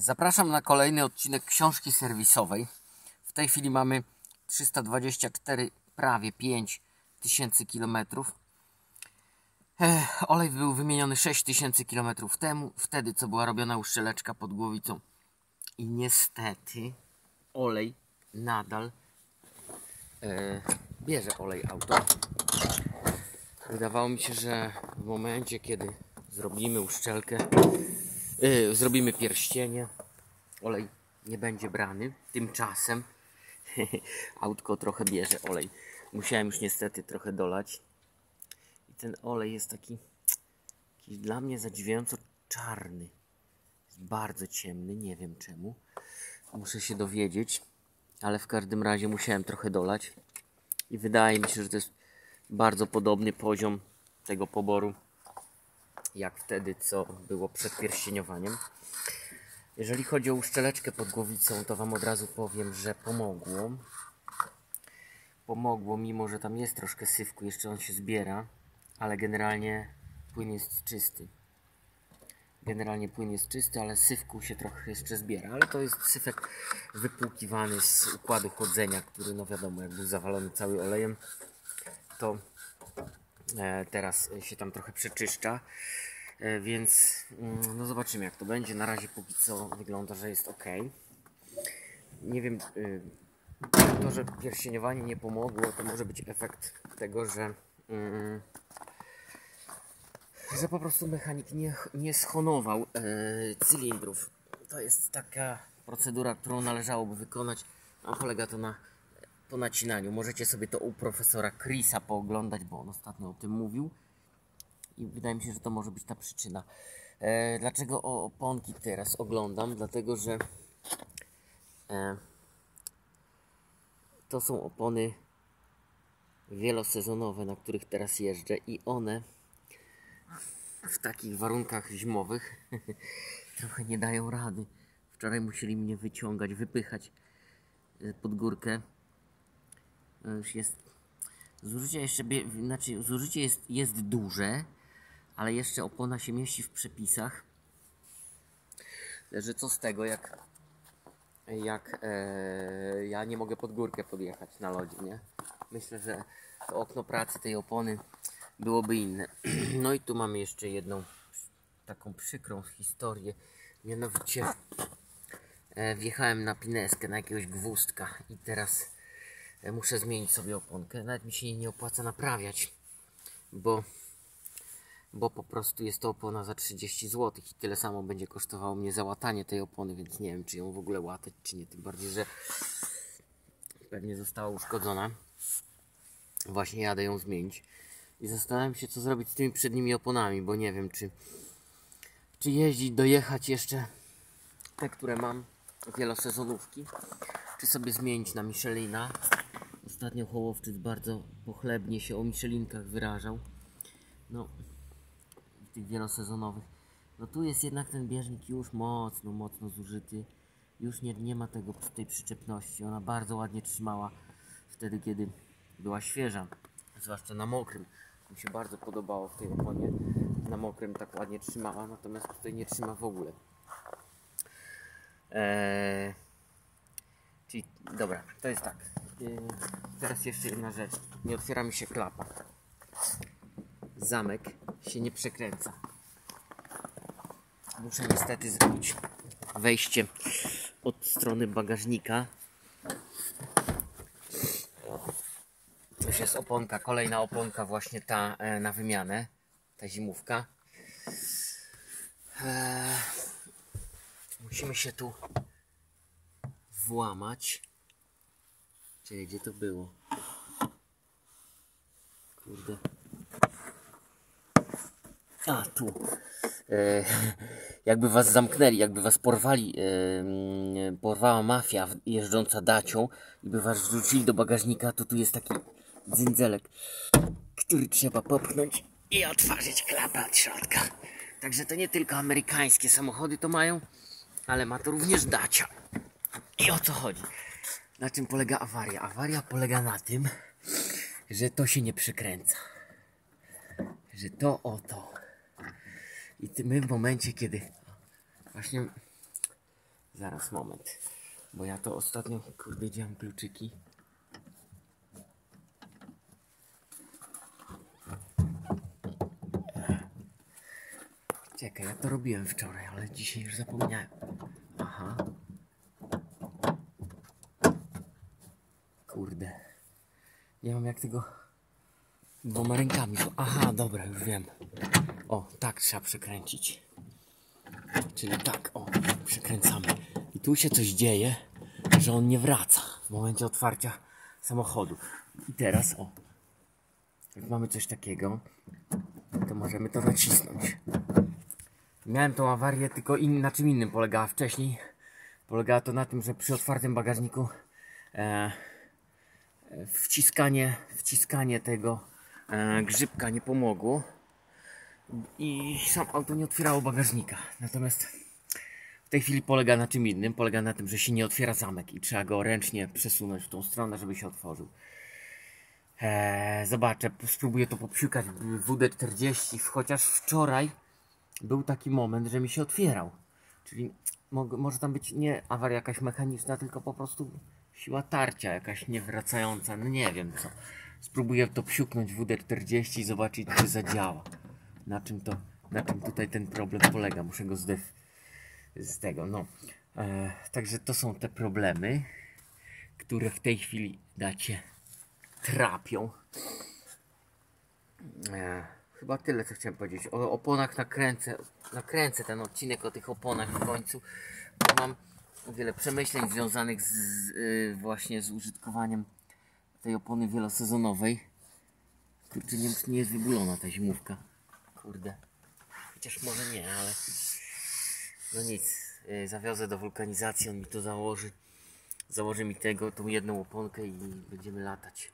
Zapraszam na kolejny odcinek książki serwisowej. W tej chwili mamy 324, prawie 5 tysięcy kilometrów. Olej był wymieniony 6 tysięcy kilometrów temu, wtedy co była robiona uszczeleczka pod głowicą. I niestety olej nadal e, bierze olej auto. Wydawało mi się, że w momencie, kiedy zrobimy uszczelkę, yy, zrobimy pierścienie, olej nie będzie brany. Tymczasem autko trochę bierze olej. Musiałem już niestety trochę dolać. I ten olej jest taki dla mnie zadziwiająco czarny. Jest bardzo ciemny, nie wiem czemu. Muszę się dowiedzieć, ale w każdym razie musiałem trochę dolać. I wydaje mi się, że to jest bardzo podobny poziom tego poboru jak wtedy, co było przed pierścieniowaniem. Jeżeli chodzi o uszczeleczkę pod głowicą, to Wam od razu powiem, że pomogło. Pomogło, mimo że tam jest troszkę syfku, jeszcze on się zbiera, ale generalnie płyn jest czysty. Generalnie płyn jest czysty, ale syfku się trochę jeszcze zbiera, ale to jest syfek wypłukiwany z układu chłodzenia, który no wiadomo, jak był zawalony cały olejem, to teraz się tam trochę przeczyszcza. E, więc mm, no zobaczymy jak to będzie. Na razie póki co wygląda, że jest ok. Nie wiem, y, to, że pierścieniowanie nie pomogło, to może być efekt tego, że mm, że po prostu mechanik nie, nie schonował e, cylindrów. To jest taka procedura, którą należałoby wykonać, a polega to na ponacinaniu. Możecie sobie to u profesora Chrisa pooglądać, bo on ostatnio o tym mówił i wydaje mi się, że to może być ta przyczyna. E, dlaczego o oponki teraz oglądam? Dlatego, że e, to są opony wielosezonowe, na których teraz jeżdżę i one w takich warunkach zimowych trochę nie dają rady. Wczoraj musieli mnie wyciągać, wypychać e, pod górkę. E, jest zużycie jeszcze, znaczy zużycie jest, jest duże, ale jeszcze opona się mieści w przepisach. Że co z tego, jak, jak e, ja nie mogę pod górkę podjechać na lodzie, nie? Myślę, że to okno pracy tej opony byłoby inne. No i tu mamy jeszcze jedną taką przykrą historię. Mianowicie e, wjechałem na pineskę, na jakiegoś gwózdka i teraz muszę zmienić sobie oponkę. Nawet mi się nie opłaca naprawiać, bo bo po prostu jest to opona za 30 zł i tyle samo będzie kosztowało mnie załatanie tej opony, więc nie wiem, czy ją w ogóle łatać, czy nie. Tym bardziej, że pewnie została uszkodzona. Właśnie jadę ją zmienić. I zastanawiam się, co zrobić z tymi przednimi oponami, bo nie wiem, czy, czy jeździć, dojechać jeszcze te, które mam, wielosezonówki, czy sobie zmienić na Michelina. Ostatnio Hołowczyc bardzo pochlebnie się o Michelinkach wyrażał. No, tych wielosezonowych. No tu jest jednak ten bieżnik już mocno, mocno zużyty. Już nie, nie ma tego, tej przyczepności. Ona bardzo ładnie trzymała wtedy, kiedy była świeża. Zwłaszcza na mokrym. Mi się bardzo podobało w tej oponie. Na mokrym tak ładnie trzymała, natomiast tutaj nie trzyma w ogóle. Eee, czyli dobra, to jest tak. Eee, teraz jeszcze jedna rzecz. Nie otwiera mi się klapa. Zamek się nie przekręca. Muszę niestety zrobić wejście od strony bagażnika. Już jest oponka, kolejna oponka właśnie ta e, na wymianę, ta zimówka. E, musimy się tu włamać. Czyli gdzie to było? Kurde. A, tu. E, jakby was zamknęli, jakby was porwali, e, porwała mafia jeżdżąca dacią i by was wrzucili do bagażnika, to tu jest taki dzyndzelek, który trzeba popchnąć i otworzyć klapę od środka. Także to nie tylko amerykańskie samochody to mają, ale ma to również dacia. I o co chodzi? Na czym polega awaria? Awaria polega na tym, że to się nie przykręca. Że to oto i my w momencie, kiedy właśnie Zaraz, moment. Bo ja to ostatnio, kurde, kluczyki. Czekaj, ja to robiłem wczoraj, ale dzisiaj już zapomniałem. Aha. Kurde. Nie mam jak tego dwoma rękami. Aha, dobra, już wiem. O, tak trzeba przekręcić. Czyli tak, o, przekręcamy. I tu się coś dzieje, że on nie wraca w momencie otwarcia samochodu. I teraz, o, jak mamy coś takiego, to możemy to nacisnąć. Miałem tą awarię, tylko in, na czym innym polegała wcześniej. Polegała to na tym, że przy otwartym bagażniku e, wciskanie, wciskanie tego e, grzybka nie pomogło i sam auto nie otwierało bagażnika. Natomiast w tej chwili polega na czym innym. Polega na tym, że się nie otwiera zamek i trzeba go ręcznie przesunąć w tą stronę, żeby się otworzył. Eee, zobaczę, spróbuję to popsiukać w WD-40, chociaż wczoraj był taki moment, że mi się otwierał. Czyli mo może tam być nie awaria jakaś mechaniczna, tylko po prostu siła tarcia jakaś niewracająca, no nie wiem co. Spróbuję to psiuknąć w WD-40 i zobaczyć, czy zadziała. Na czym to, na czym tutaj ten problem polega. Muszę go zdef z tego, no. E, także to są te problemy, które w tej chwili dacie trapią. E, chyba tyle, co chciałem powiedzieć. O oponach nakręcę, nakręcę ten odcinek o tych oponach w końcu, bo mam wiele przemyśleń związanych z, y, właśnie z użytkowaniem tej opony wielosezonowej. Kurczę, nie, nie jest wybulona ta zimówka. Kurde. Chociaż może nie, ale... No nic, y, zawiozę do wulkanizacji, on mi to założy. Założy mi tego, tą jedną oponkę i będziemy latać.